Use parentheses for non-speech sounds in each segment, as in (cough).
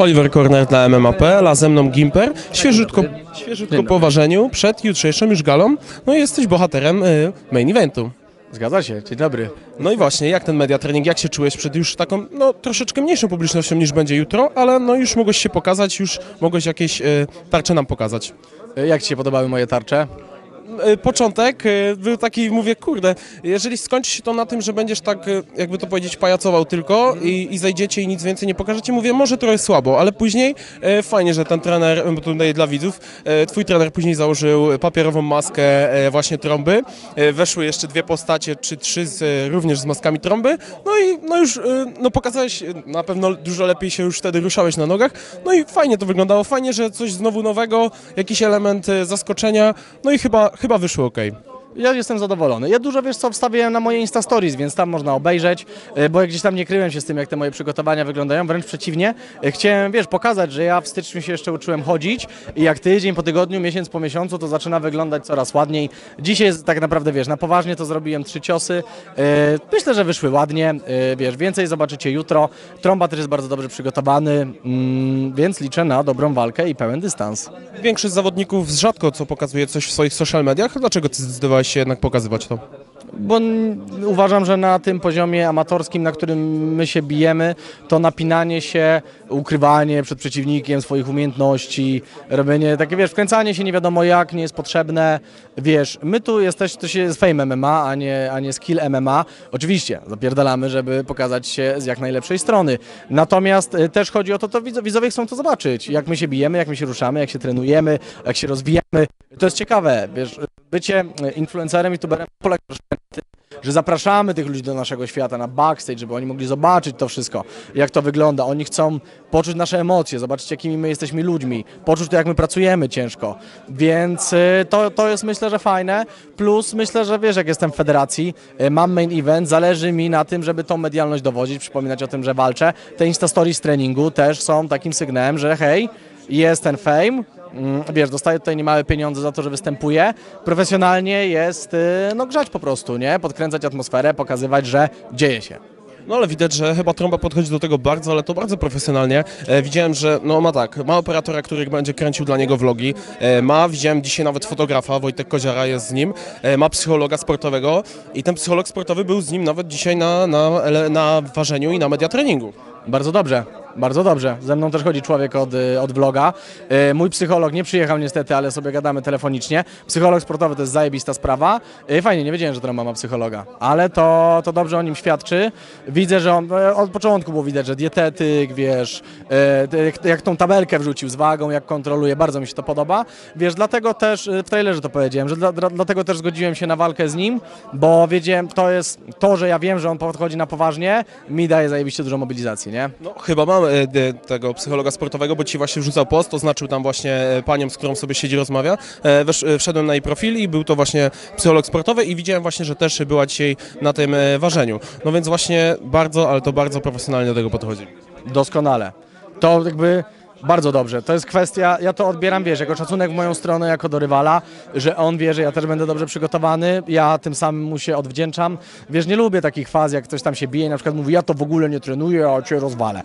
Oliver Corner dla MMA.pl, a ze mną Gimper. Świeżutko, świeżutko po ważeniu, przed jutrzejszą już galą. No i jesteś bohaterem y, main eventu. Zgadza się, dzień dobry. No i właśnie, jak ten media trening, jak się czułeś przed już taką, no troszeczkę mniejszą publicznością niż będzie jutro, ale no już mogłeś się pokazać, już mogłeś jakieś y, tarcze nam pokazać. E, Jak Ci się podobały moje tarcze? Y, Początek y, był taki, mówię, kurde, jeżeli skończy się to na tym, że będziesz tak, y, jakby to powiedzieć, pajacował tylko i, i zejdziecie i nic więcej nie pokażecie, mówię, może trochę słabo, ale później fajnie, że ten trener, bo tutaj dla widzów, twój trener później założył papierową maskę właśnie trąby, weszły jeszcze dwie postacie, czy trzy z, również z maskami trąby, no i no już, no pokazałeś, na pewno dużo lepiej się już wtedy ruszałeś na nogach, no i fajnie to wyglądało, fajnie, że coś znowu nowego, jakiś element zaskoczenia, no i chyba, chyba wyszło ok. Ja jestem zadowolony. Ja dużo, wiesz co, wstawiłem na moje Insta Stories, więc tam można obejrzeć, e, bo jak gdzieś tam nie kryłem się z tym, jak te moje przygotowania wyglądają, wręcz przeciwnie. E, Chciałem, wiesz, pokazać, że ja w styczniu się jeszcze uczyłem chodzić i jak tydzień po tygodniu, miesiąc po miesiącu, to zaczyna wyglądać coraz ładniej. Dzisiaj tak naprawdę, wiesz, na poważnie to zrobiłem trzy ciosy. E, Myślę, że wyszły ładnie, wiesz, więcej zobaczycie jutro. Trąba też jest bardzo dobrze przygotowany, mm, więc liczę na dobrą walkę i pełen dystans. Większość zawodników rzadko co pokazuje coś w swoich social mediach. Dlaczego ty zdecydowałeś się jednak pokazywać to? Bo uważam, że na tym poziomie amatorskim, na którym my się bijemy, to napinanie się, ukrywanie przed przeciwnikiem swoich umiejętności, robienie takie, wiesz, wkręcanie się nie wiadomo jak, nie jest potrzebne. Wiesz, my tu jesteś, to się jest fame MMA, a nie, a nie skill MMA. Oczywiście, zapierdalamy, żeby pokazać się z jak najlepszej strony. Natomiast y, też chodzi o to, to widz- widzowie chcą to zobaczyć, jak my się bijemy, jak my się ruszamy, jak się trenujemy, jak się rozwijamy. To jest ciekawe, wiesz, bycie y, influencerem, youtuberem polega że zapraszamy tych ludzi do naszego świata na backstage, żeby oni mogli zobaczyć to wszystko, jak to wygląda. Oni chcą poczuć nasze emocje, zobaczyć jakimi my jesteśmy ludźmi, poczuć to, jak my pracujemy ciężko. Więc y, to, to jest myślę, że fajne. Plus myślę, że wiesz, jak jestem w federacji, y, mam main event, zależy mi na tym, żeby tą medialność dowodzić, przypominać o tym, że walczę. Te Insta Stories treningu też są takim sygnałem, że hej, jest ten fame, Wiesz, dostaję tutaj niemałe pieniądze za to, że występuję. Profesjonalnie jest, y, no grzać po prostu, nie? Podkręcać atmosferę, pokazywać, że dzieje się. No ale widać, że chyba Trąba podchodzi do tego bardzo, ale to bardzo profesjonalnie. E, widziałem, że no ma tak, ma operatora, który będzie kręcił dla niego vlogi, e, ma, widziałem dzisiaj nawet fotografa, Wojtek Koziara jest z nim, e, ma psychologa sportowego i ten psycholog sportowy był z nim nawet dzisiaj na, na, na ważeniu i na media treningu. Bardzo dobrze, bardzo dobrze. Ze mną też chodzi człowiek od, y, od vloga. Y, Mój psycholog nie przyjechał niestety, ale sobie gadamy telefonicznie. Psycholog sportowy to jest zajebista sprawa. Y, Fajnie, nie wiedziałem, że Trąba ma psychologa, ale to, to dobrze o nim świadczy. Widzę, że on, e, od początku było widać, że dietetyk, wiesz, e, jak, jak tą tabelkę wrzucił z wagą, jak kontroluje, bardzo mi się to podoba. Wiesz, dlatego też, w trailerze to powiedziałem, że dla, dlatego też zgodziłem się na walkę z nim, bo wiedziałem, to jest to, że ja wiem, że on podchodzi na poważnie, mi daje zajebiście dużo mobilizacji, nie? No chyba mam e, tego psychologa sportowego, bo ci właśnie wrzucał post, oznaczył tam właśnie e, panią, z którą sobie siedzi, rozmawia. E, wszedłem na jej profil i był to właśnie psycholog sportowy i widziałem właśnie, że też była dzisiaj na tym ważeniu. No więc właśnie bardzo, ale to bardzo profesjonalnie do tego podchodzi. Doskonale. To jakby bardzo dobrze. To jest kwestia, ja to odbieram, wiesz, jako szacunek w moją stronę, jako do rywala, że on wie, że ja też będę dobrze przygotowany, ja tym samym mu się odwdzięczam. Wiesz, nie lubię takich faz, jak ktoś tam się bije i na przykład mówi, ja to w ogóle nie trenuję, a cię rozwalę.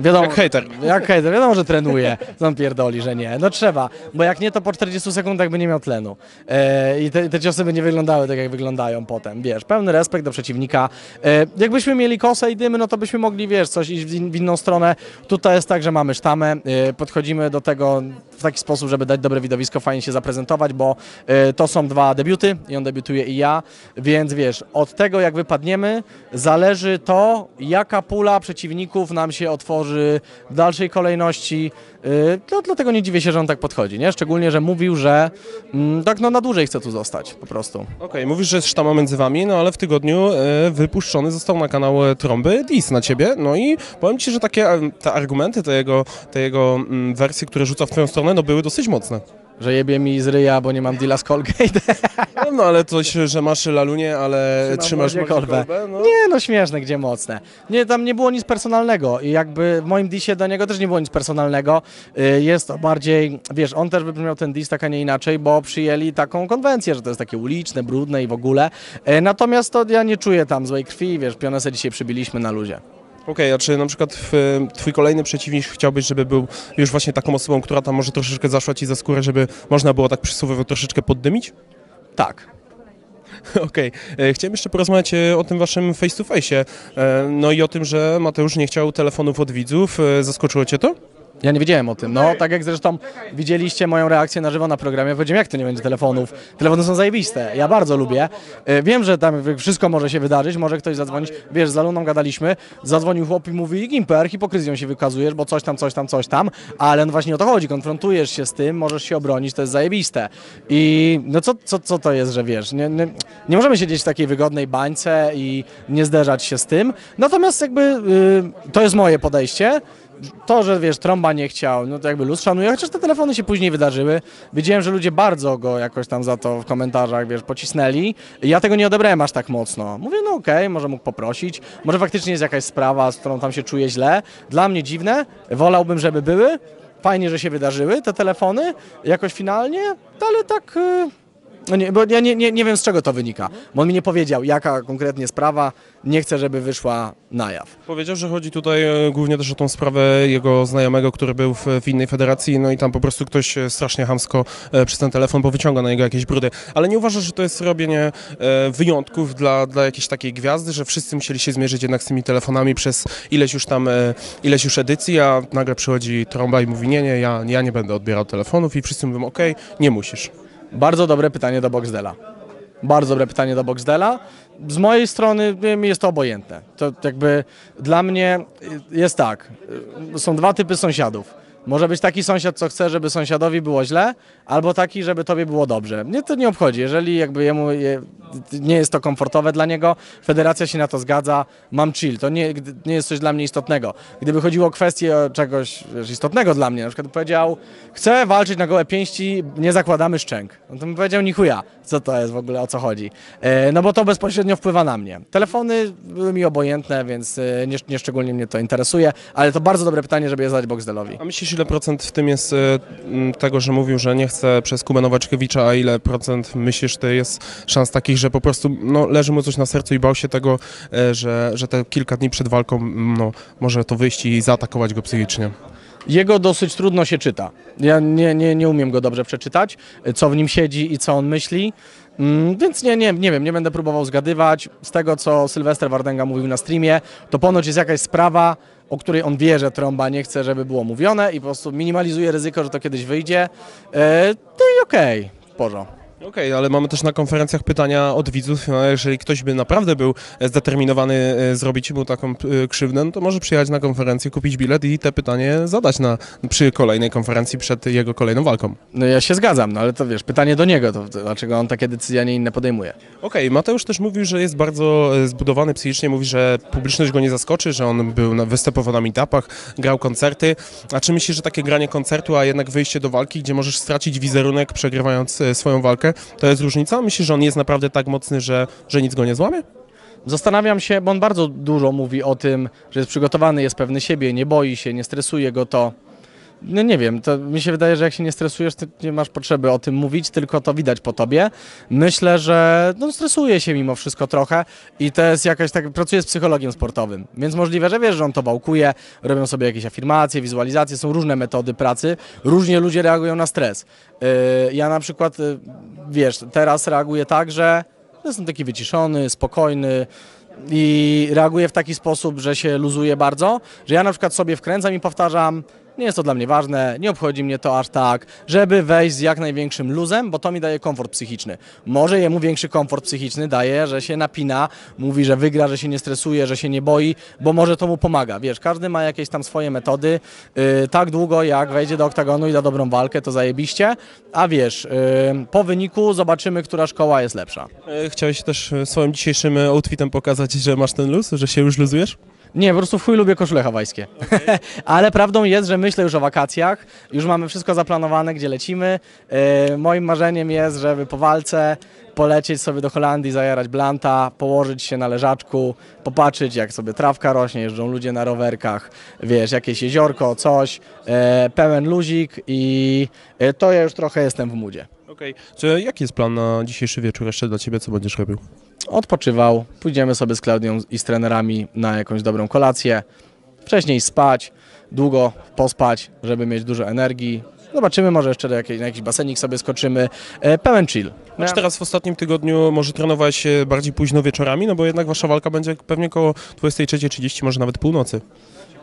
Wiadomo, Jak hejter. Jak hejter, wiadomo, że trenuje. On pierdoli, że nie. No trzeba, bo jak nie, to po 40 sekundach by nie miał tlenu. E, I te, te ciosy by nie wyglądały tak, jak wyglądają potem. Wiesz, pełny respekt do przeciwnika. E, jakbyśmy mieli kosę i dymy, no to byśmy mogli, wiesz, coś iść w, in, w inną stronę. Tutaj jest tak, że mamy sztamę, podchodzimy do tego w taki sposób, żeby dać dobre widowisko, fajnie się zaprezentować, bo e, to są dwa debiuty i on debiutuje i ja, więc wiesz, od tego jak wypadniemy zależy to, jaka pula przeciwników nam się otworzy w dalszej kolejności. To, dlatego nie dziwię się, że on tak podchodzi, nie? Szczególnie, że mówił, że mm, tak no na dłużej chce tu zostać po prostu. Okej, mówisz, że jest sztama między wami, no ale w tygodniu e, wypuszczony został na kanał e, Trąby dis na ciebie, no i powiem ci, że takie te argumenty, te jego, te jego mm, wersje, które rzuca w twoją stronę, no były dosyć mocne. Że jebie mi z ryja, bo nie mam deala z Colgate. (laughs) No, no ale coś, że masz lalunię, ale Trzymam trzymasz mordzie kolbę. kolbę, no. Nie, no śmieszne, gdzie mocne. Nie, tam nie było nic personalnego i jakby w moim disie do niego też nie było nic personalnego. Y, Jest to bardziej, wiesz, on też wybrzmiał ten dis tak, a nie inaczej, bo przyjęli taką konwencję, że to jest takie uliczne, brudne i w ogóle. Y, Natomiast to ja nie czuję tam złej krwi, wiesz, pionesę dzisiaj przybiliśmy na luzie. Okej, a czy na przykład w, twój kolejny przeciwnik chciałbyś, żeby był już właśnie taką osobą, która tam może troszeczkę zaszła ci za skórę, żeby można było tak przysłowiowo troszeczkę poddymić? Tak. (laughs) Okej, e, chciałem jeszcze porozmawiać e, o tym waszym face to face. No i o tym, że Mateusz nie chciał telefonów od widzów. E, Zaskoczyło cię to? Ja nie wiedziałem o tym. No, tak jak zresztą widzieliście moją reakcję na żywo na programie, powiedziałem, jak to nie będzie telefonów. Telefony są zajebiste, ja bardzo lubię. E, Wiem, że tam wszystko może się wydarzyć, może ktoś zadzwonić. Wiesz, z Aluną gadaliśmy, zadzwonił chłop i mówi, Gimper, hipokryzją się wykazujesz, bo coś tam, coś tam, coś tam, ale no właśnie o to chodzi, konfrontujesz się z tym, możesz się obronić, to jest zajebiste. I no co, co, co to jest, że wiesz, nie, nie, nie możemy siedzieć w takiej wygodnej bańce i nie zderzać się z tym, natomiast jakby y, to jest moje podejście, to, że wiesz, trąba nie chciał, no to jakby luz szanuję, chociaż te telefony się później wydarzyły. Widziałem, że ludzie bardzo go jakoś tam za to w komentarzach, wiesz, pocisnęli. Ja tego nie odebrałem aż tak mocno. Mówię, no okej, może mógł poprosić, może faktycznie jest jakaś sprawa, z którą tam się czuje źle. Dla mnie dziwne, wolałbym, żeby były. Fajnie, że się wydarzyły te telefony, jakoś finalnie, ale tak... y, No nie, bo ja nie, nie, nie wiem z czego to wynika, bo on mi nie powiedział, jaka konkretnie sprawa, nie chcę, żeby wyszła na jaw. Powiedział, że chodzi tutaj e, głównie też o tą sprawę jego znajomego, który był w, w innej federacji, no i tam po prostu ktoś e, strasznie hamsko e, przez ten telefon powyciąga na niego jakieś brudy. Ale nie uważasz, że to jest robienie wyjątków dla, dla jakiejś takiej gwiazdy, że wszyscy musieli się zmierzyć jednak z tymi telefonami przez ileś już tam, ileś już edycji, a nagle przychodzi trąba i mówi nie, nie, ja, ja nie będę odbierał telefonów i wszyscy mówią okej, nie musisz. Bardzo dobre pytanie do Boxdela. Bardzo dobre pytanie do Boxdela. Z mojej strony mi jest to obojętne. To jakby dla mnie jest tak. Są dwa typy sąsiadów. Może być taki sąsiad, co chce, żeby sąsiadowi było źle, albo taki, żeby tobie było dobrze. Mnie to nie obchodzi. Jeżeli jakby jemu je, nie jest to komfortowe dla niego, federacja się na to zgadza, mam chill. To nie, nie jest coś dla mnie istotnego. Gdyby chodziło o kwestię czegoś wiesz, istotnego dla mnie, na przykład powiedział, chcę walczyć na gołe pięści, nie zakładamy szczęk. No to bym powiedział, ni chuja, co to jest w ogóle, o co chodzi. E, no bo to bezpośrednio wpływa na mnie. Telefony były mi obojętne, więc e, nie, nie szczególnie mnie to interesuje, ale to bardzo dobre pytanie, żeby je zadać Boxdelowi. A myślisz, ile procent w tym jest e, tego, że mówił, że nie chce przez Kubę Nowaczkiewicza, a ile procent myślisz, to jest szans takich, że po prostu no, leży mu coś na sercu i bał się tego, e, że, że te kilka dni przed walką no, może to wyjść i zaatakować go psychicznie? Jego dosyć trudno się czyta. Ja nie, nie, nie umiem go dobrze przeczytać, co w nim siedzi i co on myśli. Mm, Więc nie, nie, nie wiem, nie będę próbował zgadywać. Z tego, co Sylwester Wardenga mówił na streamie, to ponoć jest jakaś sprawa, o której on wie, że trąba nie chce, żeby było mówione i po prostu minimalizuje ryzyko, że to kiedyś wyjdzie. E, No i okej, w porządku. Okej, ale mamy też na konferencjach pytania od widzów. No, jeżeli ktoś by naprawdę był e, zdeterminowany e, zrobić mu taką e, krzywdę, no to może przyjechać na konferencję, kupić bilet i te pytanie zadać na, przy kolejnej konferencji przed jego kolejną walką. No ja się zgadzam, no ale to wiesz, pytanie do niego, to, to dlaczego on takie decyzje, a nie inne podejmuje. Okej, Mateusz też mówił, że jest bardzo zbudowany psychicznie, mówi, że publiczność go nie zaskoczy, że on był na, występował na meetupach, grał koncerty. A czy myślisz, że takie granie koncertu, a jednak wyjście do walki, gdzie możesz stracić wizerunek przegrywając swoją walkę, to jest różnica? Myślisz, że on jest naprawdę tak mocny, że, że nic go nie złamie? Zastanawiam się, bo on bardzo dużo mówi o tym, że jest przygotowany, jest pewny siebie, nie boi się, nie stresuje go to. No nie wiem, to mi się wydaje, że jak się nie stresujesz, to nie masz potrzeby o tym mówić, tylko to widać po tobie. Myślę, że no, stresuje się mimo wszystko trochę i to jest jakaś tak, pracuje z psychologiem sportowym, więc możliwe, że wiesz, że on to wałkuje, robią sobie jakieś afirmacje, wizualizacje, są różne metody pracy, różnie ludzie reagują na stres. Yy, ja na przykład, yy, wiesz, teraz reaguję tak, że jestem taki wyciszony, spokojny, i reaguję w taki sposób, że się luzuje bardzo, że ja na przykład sobie wkręcam i powtarzam, nie jest to dla mnie ważne, nie obchodzi mnie to aż tak, żeby wejść z jak największym luzem, bo to mi daje komfort psychiczny. Może jemu większy komfort psychiczny daje, że się napina, mówi, że wygra, że się nie stresuje, że się nie boi, bo może to mu pomaga. Wiesz, każdy ma jakieś tam swoje metody. Yy, tak długo jak wejdzie do oktagonu i da dobrą walkę, to zajebiście, a wiesz, yy, po wyniku zobaczymy, która szkoła jest lepsza. E, Chciałeś też e, swoim dzisiejszym outfitem pokazać, że masz ten luz, że się już luzujesz? Nie, po prostu w chuj lubię koszule hawajskie. (laughs) Ale prawdą jest, że myślę już o wakacjach. Już mamy wszystko zaplanowane, gdzie lecimy. Yy, moim marzeniem jest, żeby po walce polecieć sobie do Holandii, zajarać blanta, położyć się na leżaczku, popatrzeć jak sobie trawka rośnie, jeżdżą ludzie na rowerkach, wiesz, jakieś jeziorko, coś, e, pełen luzik i e, to ja już trochę jestem w mudzie. Okej. Czy jaki jest plan na dzisiejszy wieczór jeszcze dla Ciebie, co będziesz robił? Odpoczywał, pójdziemy sobie z Klaudią i z trenerami na jakąś dobrą kolację, wcześniej spać, długo pospać, żeby mieć dużo energii. Zobaczymy, może jeszcze na jakiś basenik sobie skoczymy. E, pełen chill. A czy teraz w ostatnim tygodniu może trenowałeś e, bardziej późno wieczorami? No bo jednak wasza walka będzie pewnie koło 23.30, może nawet północy.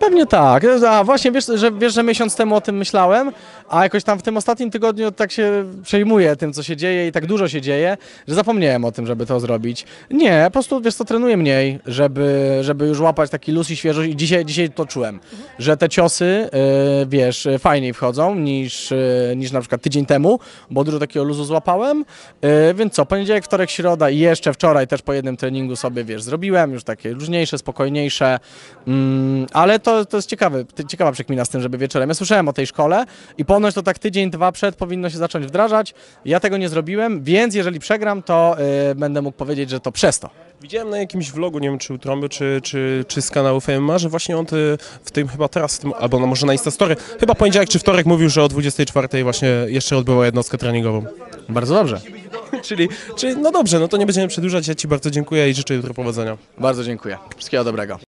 Pewnie tak. A właśnie wiesz że, wiesz, że miesiąc temu o tym myślałem, a jakoś tam w tym ostatnim tygodniu tak się przejmuję tym, co się dzieje i tak dużo się dzieje, że zapomniałem o tym, żeby to zrobić. Nie, po prostu wiesz co, trenuję mniej, żeby, żeby już łapać taki luz i świeżość i dzisiaj, dzisiaj to czułem, że te ciosy, yy, wiesz, fajniej wchodzą niż, yy, niż na przykład tydzień temu, bo dużo takiego luzu złapałem, yy, więc co, poniedziałek, wtorek, środa i jeszcze wczoraj też po jednym treningu sobie, wiesz, zrobiłem, już takie luźniejsze, spokojniejsze, mm, ale to, to jest ciekawe, ty- ciekawa przekmina z tym, żeby wieczorem. Ja słyszałem o tej szkole i ponoć to tak tydzień, dwa przed powinno się zacząć wdrażać. Ja tego nie zrobiłem, więc jeżeli przegram, to yy, będę mógł powiedzieć, że to przez to. Widziałem na jakimś vlogu, nie wiem czy u Trąby, czy, czy, czy z kanału FMA, że właśnie on ty, w tym chyba teraz, tym, albo no może na Instastory, chyba poniedziałek czy wtorek mówił, że o 24.00 właśnie jeszcze odbyła jednostkę treningową. Bardzo dobrze. (laughs) czyli, czyli no dobrze, no to nie będziemy przedłużać, ja Ci bardzo dziękuję i życzę jutro powodzenia. Bardzo dziękuję. Wszystkiego dobrego.